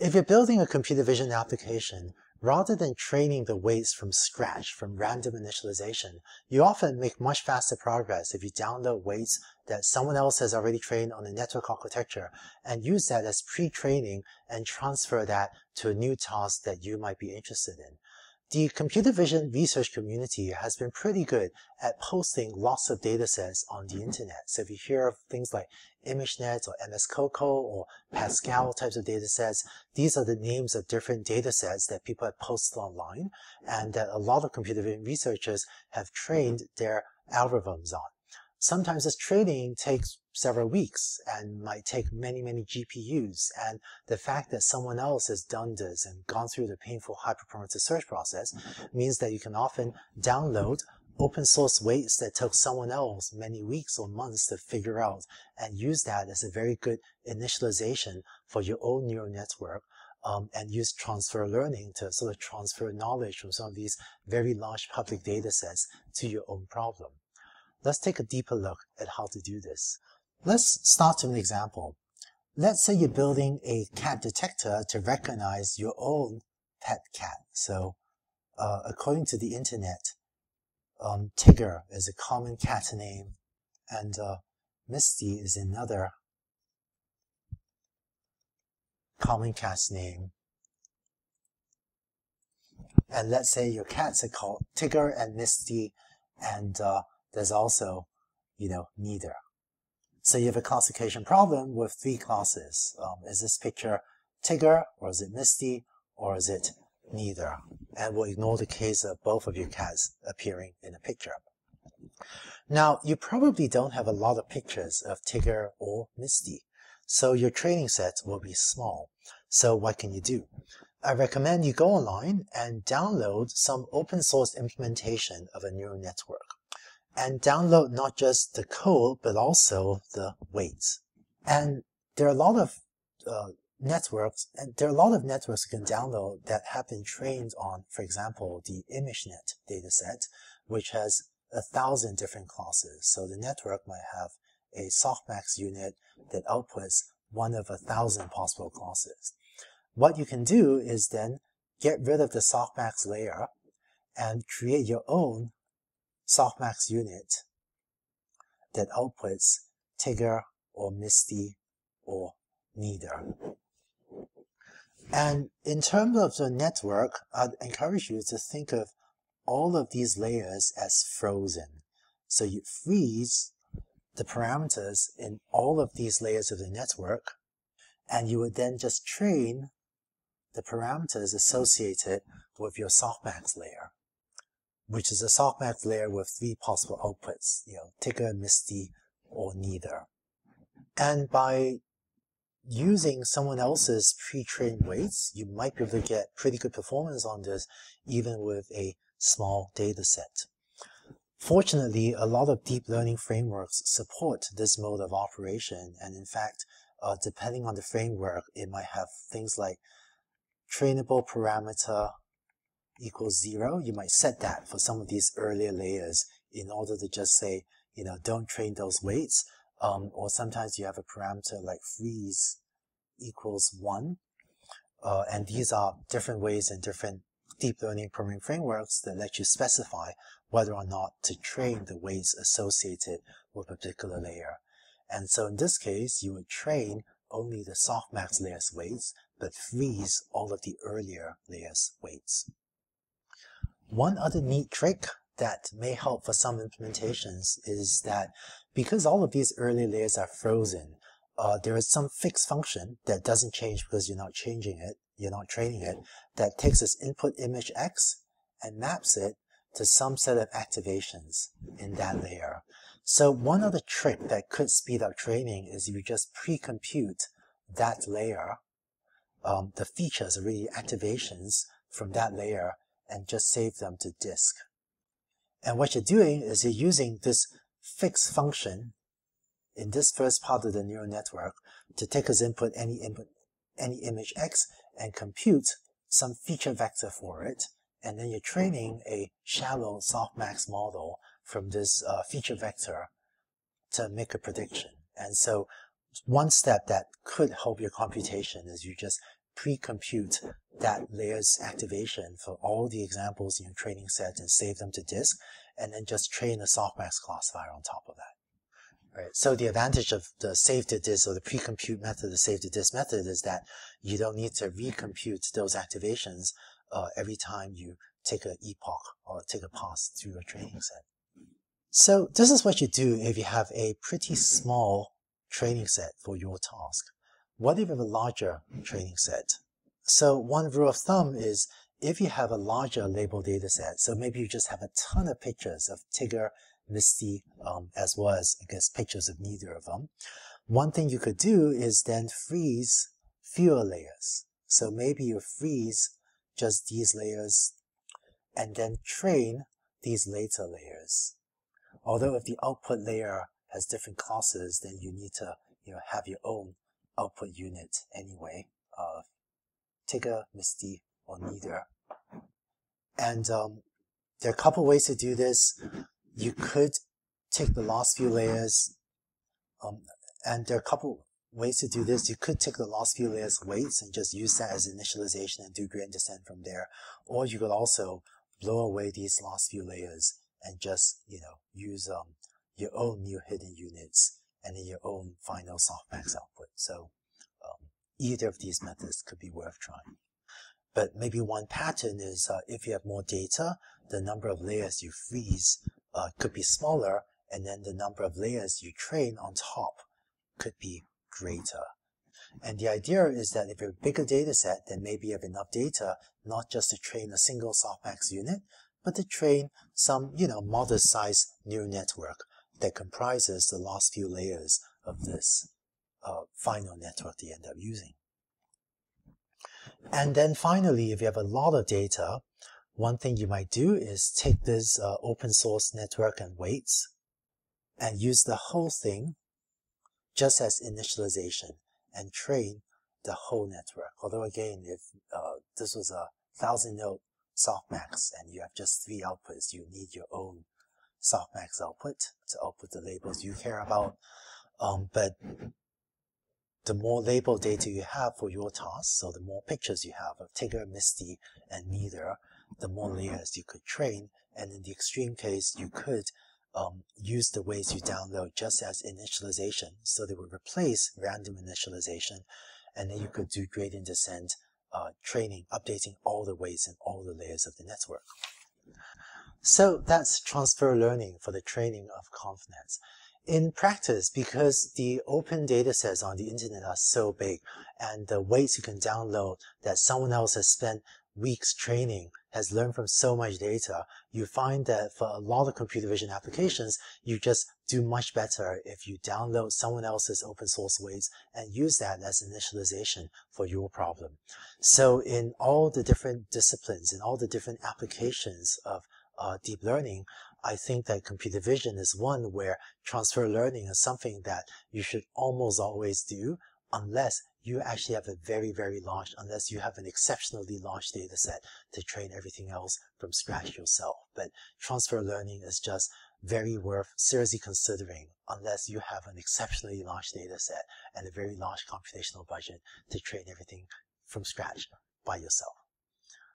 If you're building a computer vision application, rather than training the weights from scratch, from random initialization, you often make much faster progress if you download weights that someone else has already trained on a network architecture and use that as pre-training and transfer that to a new task that you might be interested in. The computer vision research community has been pretty good at posting lots of datasets on the internet. So if you hear of things like ImageNet or MS Coco or Pascal types of data sets. these are the names of different data sets that people have posted online and that a lot of computer vision researchers have trained mm-hmm. their algorithms on. Sometimes this training takes several weeks and might take many, many GPUs. And the fact that someone else has done this and gone through the painful hyperparameter search process mm-hmm. means that you can often download open source weights that took someone else many weeks or months to figure out and use that as a very good initialization for your own neural network um, and use transfer learning to sort of transfer knowledge from some of these very large public data sets to your own problem. Let's take a deeper look at how to do this. Let's start with an example. Let's say you're building a cat detector to recognize your own pet cat. So uh, according to the internet, um, Tigger is a common cat name and uh, Misty is another common cat name. And let's say your cats are called Tigger and Misty and uh, there's also, you know, neither. So you have a classification problem with three classes. Um, is this picture Tigger, or is it Misty, or is it neither? And we'll ignore the case of both of your cats appearing in a picture. Now, you probably don't have a lot of pictures of Tigger or Misty, so your training set will be small. So what can you do? I recommend you go online and download some open source implementation of a neural network and download not just the code, but also the weights. And there are a lot of uh, networks, and there are a lot of networks you can download that have been trained on, for example, the ImageNet dataset, which has a thousand different classes. So the network might have a softmax unit that outputs one of a thousand possible classes. What you can do is then get rid of the softmax layer and create your own softmax unit that outputs Tigger or Misty or neither. And in terms of the network, I'd encourage you to think of all of these layers as frozen. So you freeze the parameters in all of these layers of the network, and you would then just train the parameters associated with your softmax layer which is a softmax layer with three possible outputs, you know, Tigger, Misty, or neither. And by using someone else's pre-trained weights, you might be able to get pretty good performance on this even with a small data set. Fortunately, a lot of deep learning frameworks support this mode of operation. And in fact, uh, depending on the framework, it might have things like trainable parameter equals zero, you might set that for some of these earlier layers in order to just say, you know, don't train those weights. Um, or sometimes you have a parameter like freeze equals one. Uh, and these are different ways and different deep learning programming frameworks that let you specify whether or not to train the weights associated with a particular layer. And so in this case, you would train only the softmax layer's weights, but freeze all of the earlier layer's weights. One other neat trick that may help for some implementations is that because all of these early layers are frozen, uh, there is some fixed function that doesn't change because you're not changing it, you're not training it, that takes this input image x and maps it to some set of activations in that layer. So one other trick that could speed up training is you just pre-compute that layer, um, the features, really activations from that layer and just save them to disk. And what you're doing is you're using this fixed function in this first part of the neural network to take as input any input, any image x and compute some feature vector for it. And then you're training a shallow softmax model from this uh, feature vector to make a prediction. And so one step that could help your computation is you just pre-compute that layer's activation for all the examples in your training set and save them to disk, and then just train a softmax classifier on top of that. Right. So the advantage of the save to disk or the pre-compute method, the save to disk method, is that you don't need to recompute those activations uh, every time you take an epoch or take a pass through a training set. So this is what you do if you have a pretty small training set for your task. What if you have a larger training set? So one rule of thumb is if you have a larger label data set, so maybe you just have a ton of pictures of Tigger, Misty, um, as well as, I guess, pictures of neither of them. One thing you could do is then freeze fewer layers. So maybe you freeze just these layers and then train these later layers. Although if the output layer has different classes, then you need to you know, have your own output unit anyway of Tigger, Misty, or neither. And um, there are a couple ways to do this. You could take the last few layers, um, and there are a couple ways to do this. You could take the last few layers weights and just use that as initialization and do gradient descent from there. Or you could also blow away these last few layers and just, you know, use um, your own new hidden units and then your own final softmax output. So um, either of these methods could be worth trying. But maybe one pattern is uh, if you have more data, the number of layers you freeze uh, could be smaller, and then the number of layers you train on top could be greater. And the idea is that if you have a bigger data set, then maybe you have enough data not just to train a single softmax unit, but to train some, you know, modest size neural network that comprises the last few layers of this uh, final network that you end up using. And then finally, if you have a lot of data, one thing you might do is take this uh, open source network and weights and use the whole thing just as initialization and train the whole network. Although again, if uh, this was a thousand node softmax and you have just three outputs, you need your own softmax output to output the labels you care about. Um, but the more label data you have for your task, so the more pictures you have of Tigger, Misty, and Neither, the more layers you could train. And in the extreme case, you could um, use the weights you download just as initialization. So they would replace random initialization. And then you could do gradient descent uh, training, updating all the weights and all the layers of the network. So that's transfer learning for the training of ConvNets. In practice, because the open data sets on the internet are so big and the weights you can download that someone else has spent weeks training has learned from so much data, you find that for a lot of computer vision applications, you just do much better if you download someone else's open source weights and use that as initialization for your problem. So in all the different disciplines, in all the different applications of uh, deep learning, I think that computer vision is one where transfer learning is something that you should almost always do unless you actually have a very, very large, unless you have an exceptionally large data set to train everything else from scratch yourself. But transfer learning is just very worth seriously considering unless you have an exceptionally large data set and a very large computational budget to train everything from scratch by yourself.